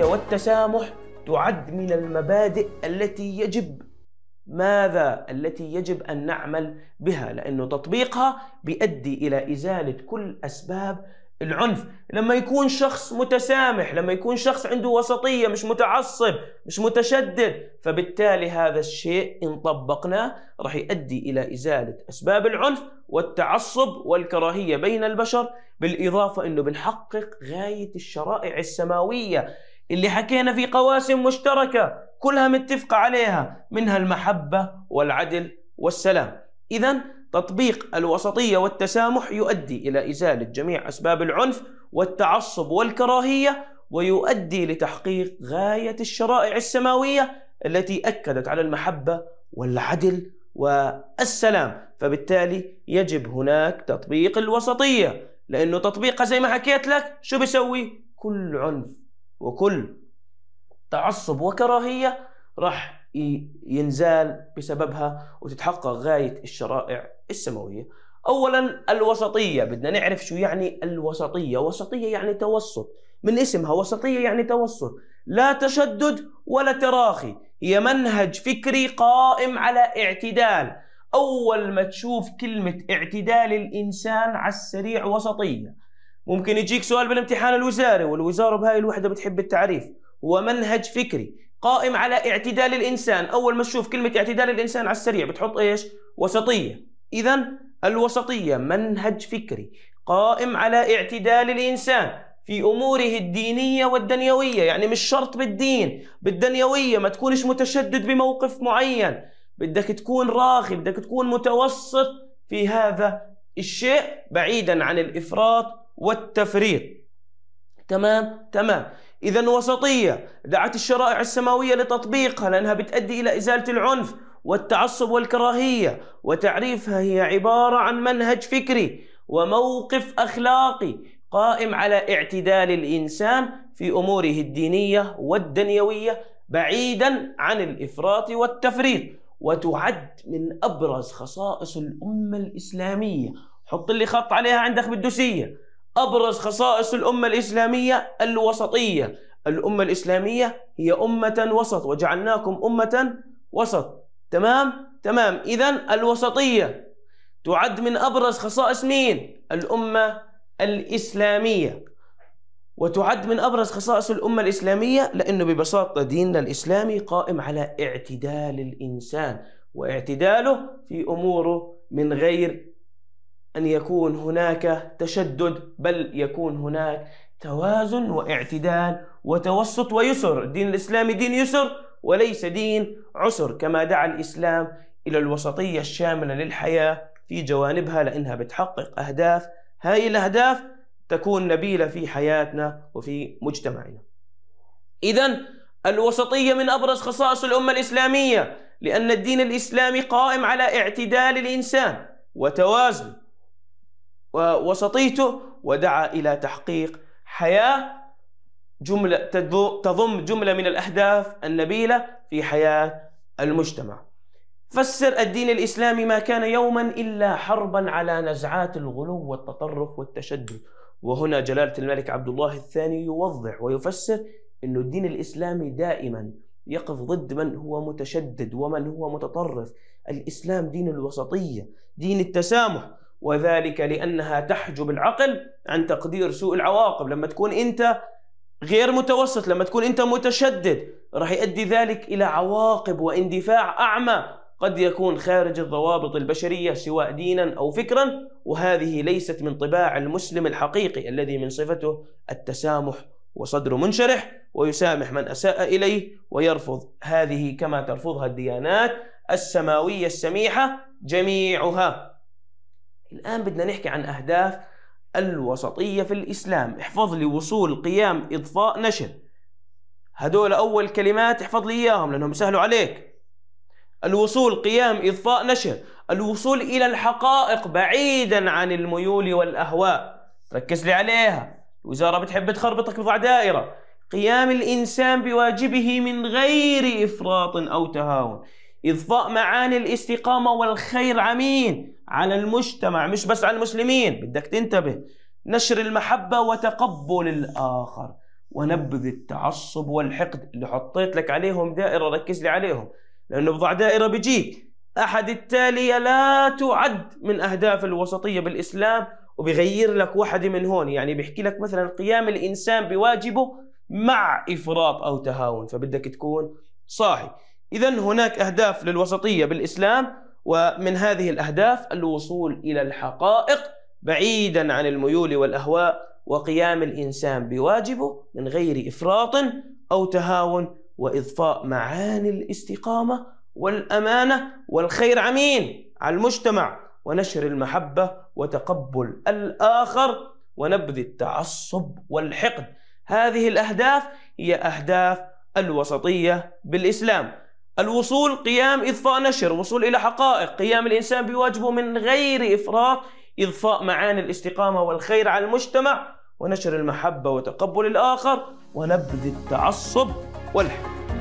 الوسطية والتسامح تعد من المبادئ التي يجب. ماذا التي يجب أن نعمل بها؟ لأنه تطبيقها بيؤدي إلى إزالة كل أسباب العنف. لما يكون شخص متسامح لما يكون شخص عنده وسطية مش متعصب مش متشدد فبالتالي هذا الشيء إن طبقناه راح يؤدي إلى إزالة أسباب العنف والتعصب والكراهية بين البشر بالإضافة إنه بنحقق غاية الشرائع السماوية اللي حكينا في قواسم مشتركة كلها متفقة عليها منها المحبة والعدل والسلام. اذا تطبيق الوسطية والتسامح يؤدي إلى إزالة جميع أسباب العنف والتعصب والكراهية ويؤدي لتحقيق غاية الشرائع السماوية التي أكدت على المحبة والعدل والسلام. فبالتالي يجب هناك تطبيق الوسطية لأنه تطبيقها زي ما حكيت لك شو بيسوي؟ كل عنف وكل تعصب وكراهية راح ينزال بسببها وتتحقق غاية الشرائع السماوية. اولا الوسطية بدنا نعرف شو يعني الوسطية، وسطية يعني توسط، من اسمها وسطية يعني توسط، لا تشدد ولا تراخي، هي منهج فكري قائم على اعتدال. أول ما تشوف كلمة اعتدال الإنسان على السريع وسطية. ممكن يجيك سؤال بالامتحان الوزاري والوزارة بهاي الوحدة بتحب التعريف، هو منهج فكري قائم على اعتدال الإنسان. أول ما تشوف كلمة اعتدال الإنسان على السريع بتحط إيش؟ وسطية. اذا الوسطية منهج فكري قائم على اعتدال الإنسان في أموره الدينية والدنيوية. يعني مش شرط بالدين بالدنيوية ما تكونش متشدد بموقف معين. بدك تكون راخي بدك تكون متوسط في هذا الشيء بعيدا عن الإفراط والتفريط. تمام؟ تمام. إذا وسطية دعت الشرائع السماوية لتطبيقها لأنها بتؤدي إلى إزالة العنف والتعصب والكراهية. وتعريفها هي عبارة عن منهج فكري وموقف أخلاقي قائم على اعتدال الإنسان في أموره الدينية والدنيوية بعيدا عن الإفراط والتفريط. وتعد من أبرز خصائص الأمة الإسلامية. حط لي خط عليها عندك بالدسية أبرز خصائص الأمة الإسلامية الوسطية. الأمة الإسلامية هي أمة وسط وجعلناكم أمة وسط. تمام؟ تمام. إذا الوسطية تعد من أبرز خصائص مين؟ الأمة الإسلامية. وتعد من أبرز خصائص الأمة الإسلامية لأنه ببساطة ديننا الإسلامي قائم على اعتدال الإنسان واعتداله في أموره من غير أن يكون هناك تشدد بل يكون هناك توازن واعتدال وتوسط ويسر. الدين الإسلامي دين يسر وليس دين عسر كما دعا الإسلام إلى الوسطية الشاملة للحياة في جوانبها لأنها بتحقق أهداف. هاي الأهداف تكون نبيلة في حياتنا وفي مجتمعنا. إذا الوسطية من أبرز خصائص الأمة الإسلامية لأن الدين الإسلامي قائم على اعتدال الإنسان وتوازنه ووسطيته ودعا إلى تحقيق حياة جملة تضم جملة من الأهداف النبيلة في حياة المجتمع. فسر الدين الإسلامي ما كان يوما إلا حربا على نزعات الغلو والتطرف والتشدد. وهنا جلالة الملك عبد الله الثاني يوضح ويفسر أن الدين الإسلامي دائما يقف ضد من هو متشدد ومن هو متطرف. الإسلام دين الوسطية دين التسامح وذلك لأنها تحجب العقل عن تقدير سوء العواقب. لما تكون أنت غير متوسط لما تكون أنت متشدد راح يؤدي ذلك إلى عواقب واندفاع أعمى. قد يكون خارج الضوابط البشرية سواء دينا أو فكرا وهذه ليست من طباع المسلم الحقيقي الذي من صفته التسامح وصدره منشرح ويسامح من أساء إليه ويرفض. هذه كما ترفضها الديانات السماوية السميحة جميعها. الآن بدنا نحكي عن أهداف الوسطية في الإسلام. احفظ لي وصول قيام إضفاء نشر. هدول أول كلمات احفظ لي إياهم لأنهم سهلوا عليك. الوصول قيام إضفاء نشر. الوصول إلى الحقائق بعيدا عن الميول والأهواء. ركز لي عليها. الوزارة بتحب تخربطك بضع دائرة. قيام الإنسان بواجبه من غير إفراط أو تهاون. إضفاء معاني الاستقامة والخير عمين. على المجتمع مش بس على المسلمين. بدك تنتبه. نشر المحبة وتقبل الآخر. ونبذ التعصب والحقد اللي حطيت لك عليهم دائرة ركز لي عليهم. لأنه بضع دائرة بيجيك. أحد التالية لا تعد من أهداف الوسطية بالإسلام. وبيغير لك واحدة من هون. يعني بيحكي لك مثلا قيام الإنسان بواجبه مع إفراط أو تهاون. فبدك تكون صاحي. إذا هناك أهداف للوسطية بالإسلام ومن هذه الأهداف الوصول إلى الحقائق بعيدا عن الميول والأهواء وقيام الإنسان بواجبه من غير إفراط أو تهاون وإضفاء معاني الاستقامة والأمانة والخير عمين على المجتمع ونشر المحبة وتقبل الآخر ونبذ التعصب والحقد. هذه الأهداف هي أهداف الوسطية بالإسلام. الوصول قيام إضفاء نشر وصول إلى حقائق. قيام الإنسان بواجبه من غير إفراط إضفاء معاني الاستقامة والخير على المجتمع ونشر المحبة وتقبل الآخر ونبذ التعصب والحقد